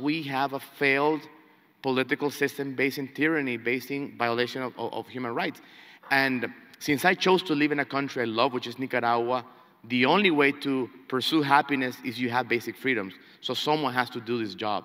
we have a failed political system based in tyranny, based in violation of, of, of human rights. And since I chose to live in a country I love, which is Nicaragua, the only way to pursue happiness is you have basic freedoms. So someone has to do this job.